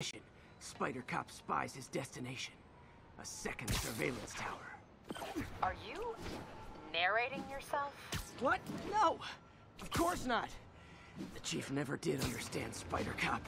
mission, Spider Cop spies his destination. A second surveillance tower. Are you narrating yourself? What? No! Of course not! The Chief never did understand Spider Cop.